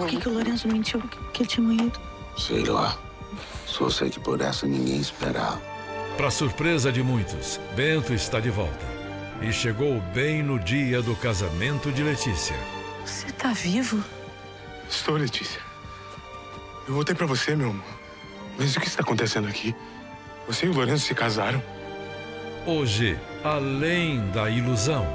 Por que, que o Lourenço mentiu que ele tinha morrido? Sei lá. Só sei que por essa ninguém esperava. Para surpresa de muitos, Bento está de volta. E chegou bem no dia do casamento de Letícia. Você está vivo? Estou, Letícia. Eu voltei para você, meu amor. Mas o que está acontecendo aqui? Você e o Lourenço se casaram? Hoje, além da ilusão.